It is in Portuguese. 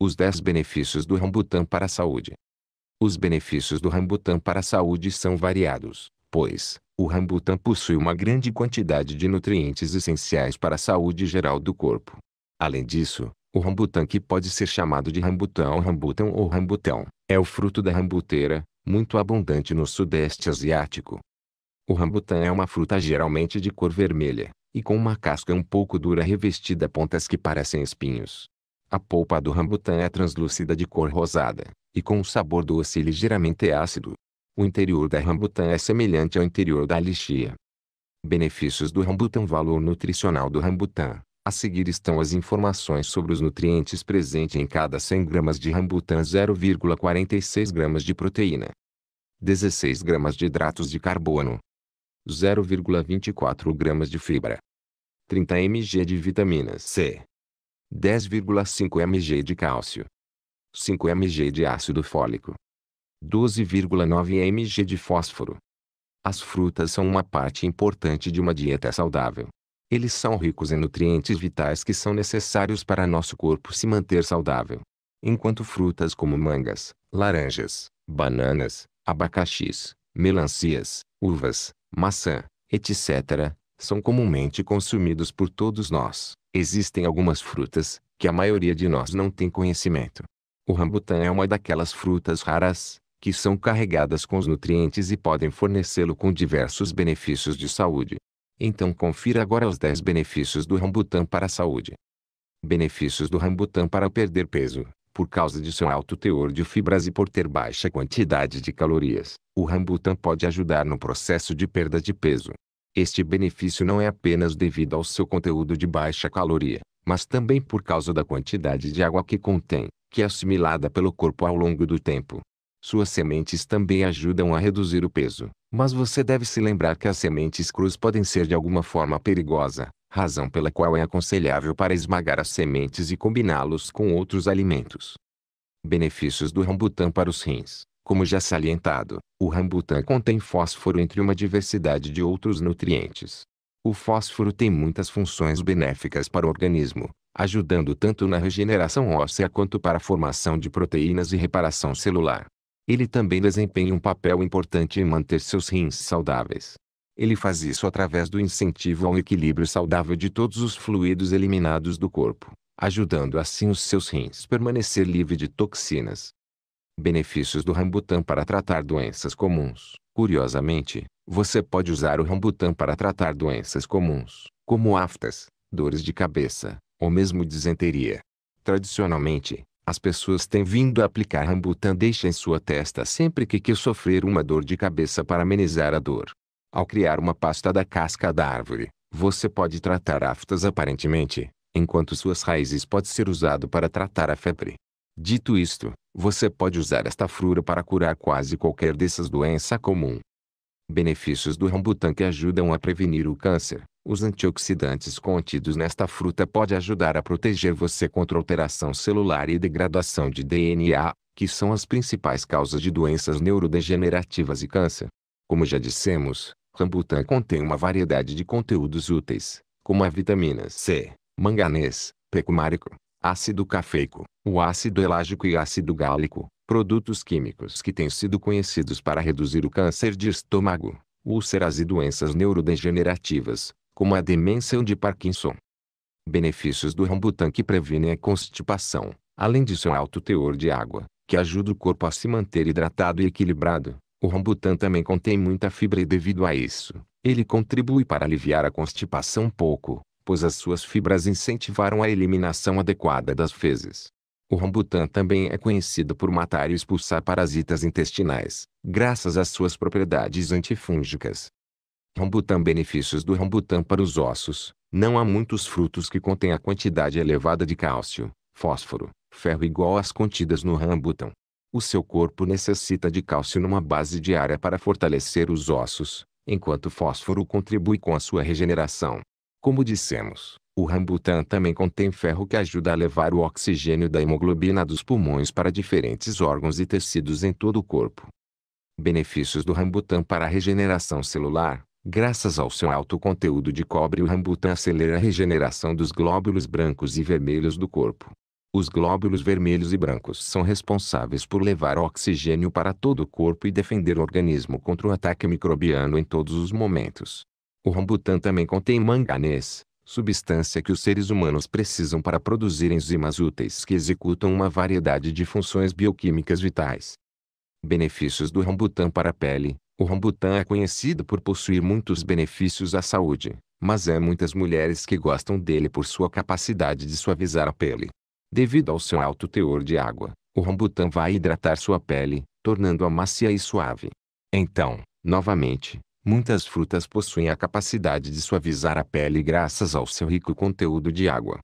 Os 10 benefícios do rambutan para a saúde. Os benefícios do rambutan para a saúde são variados, pois, o rambutan possui uma grande quantidade de nutrientes essenciais para a saúde geral do corpo. Além disso, o rambutan que pode ser chamado de rambutão rambutão ou rambutão, é o fruto da rambuteira, muito abundante no sudeste asiático. O rambutan é uma fruta geralmente de cor vermelha, e com uma casca um pouco dura revestida pontas que parecem espinhos. A polpa do rambutan é translúcida de cor rosada, e com um sabor doce e ligeiramente ácido. O interior da rambutan é semelhante ao interior da lixia. Benefícios do rambutan Valor nutricional do rambutan. A seguir estão as informações sobre os nutrientes presentes em cada 100 gramas de rambutan 0,46 gramas de proteína. 16 gramas de hidratos de carbono. 0,24 gramas de fibra. 30 mg de vitamina C. 10,5 mg de cálcio. 5 mg de ácido fólico. 12,9 mg de fósforo. As frutas são uma parte importante de uma dieta saudável. Eles são ricos em nutrientes vitais que são necessários para nosso corpo se manter saudável. Enquanto frutas como mangas, laranjas, bananas, abacaxis, melancias, uvas, maçã, etc., são comumente consumidos por todos nós, existem algumas frutas, que a maioria de nós não tem conhecimento. O rambutan é uma daquelas frutas raras, que são carregadas com os nutrientes e podem fornecê-lo com diversos benefícios de saúde. Então confira agora os 10 benefícios do rambutan para a saúde. Benefícios do rambutan para perder peso. Por causa de seu alto teor de fibras e por ter baixa quantidade de calorias, o rambutan pode ajudar no processo de perda de peso. Este benefício não é apenas devido ao seu conteúdo de baixa caloria, mas também por causa da quantidade de água que contém, que é assimilada pelo corpo ao longo do tempo. Suas sementes também ajudam a reduzir o peso, mas você deve se lembrar que as sementes cruas podem ser de alguma forma perigosa, razão pela qual é aconselhável para esmagar as sementes e combiná-los com outros alimentos. Benefícios do rambutan para os rins. Como já salientado, o rambutan contém fósforo entre uma diversidade de outros nutrientes. O fósforo tem muitas funções benéficas para o organismo, ajudando tanto na regeneração óssea quanto para a formação de proteínas e reparação celular. Ele também desempenha um papel importante em manter seus rins saudáveis. Ele faz isso através do incentivo ao equilíbrio saudável de todos os fluidos eliminados do corpo, ajudando assim os seus rins permanecer livre de toxinas. Benefícios do rambutan para tratar doenças comuns. Curiosamente, você pode usar o rambutan para tratar doenças comuns, como aftas, dores de cabeça, ou mesmo disenteria. Tradicionalmente, as pessoas têm vindo a aplicar Rambutan deixa em sua testa sempre que quer sofrer uma dor de cabeça para amenizar a dor. Ao criar uma pasta da casca da árvore, você pode tratar aftas aparentemente, enquanto suas raízes pode ser usado para tratar a febre. Dito isto, você pode usar esta fruta para curar quase qualquer dessas doenças comum. Benefícios do rambutan que ajudam a prevenir o câncer. Os antioxidantes contidos nesta fruta podem ajudar a proteger você contra alteração celular e degradação de DNA, que são as principais causas de doenças neurodegenerativas e câncer. Como já dissemos, rambutan contém uma variedade de conteúdos úteis, como a vitamina C, manganês, pecumárico, ácido cafeico, o ácido elágico e ácido gálico, produtos químicos que têm sido conhecidos para reduzir o câncer de estômago, úlceras e doenças neurodegenerativas, como a demência de Parkinson. Benefícios do rambutan que previnem a constipação, além de seu alto teor de água, que ajuda o corpo a se manter hidratado e equilibrado. O rambutan também contém muita fibra e devido a isso, ele contribui para aliviar a constipação pouco, pois as suas fibras incentivaram a eliminação adequada das fezes. O rambutan também é conhecido por matar e expulsar parasitas intestinais, graças às suas propriedades antifúngicas. Rambutan Benefícios do rambutan para os ossos. Não há muitos frutos que contêm a quantidade elevada de cálcio, fósforo, ferro igual às contidas no rambutan. O seu corpo necessita de cálcio numa base diária para fortalecer os ossos, enquanto o fósforo contribui com a sua regeneração. Como dissemos, o rambutan também contém ferro que ajuda a levar o oxigênio da hemoglobina dos pulmões para diferentes órgãos e tecidos em todo o corpo. Benefícios do rambutan para a regeneração celular. Graças ao seu alto conteúdo de cobre o rambutan acelera a regeneração dos glóbulos brancos e vermelhos do corpo. Os glóbulos vermelhos e brancos são responsáveis por levar oxigênio para todo o corpo e defender o organismo contra o ataque microbiano em todos os momentos. O rambutan também contém manganês, substância que os seres humanos precisam para produzir enzimas úteis que executam uma variedade de funções bioquímicas vitais. Benefícios do rambutan para a pele. O rambutan é conhecido por possuir muitos benefícios à saúde, mas há muitas mulheres que gostam dele por sua capacidade de suavizar a pele. Devido ao seu alto teor de água, o rambutan vai hidratar sua pele, tornando-a macia e suave. Então, novamente, muitas frutas possuem a capacidade de suavizar a pele graças ao seu rico conteúdo de água.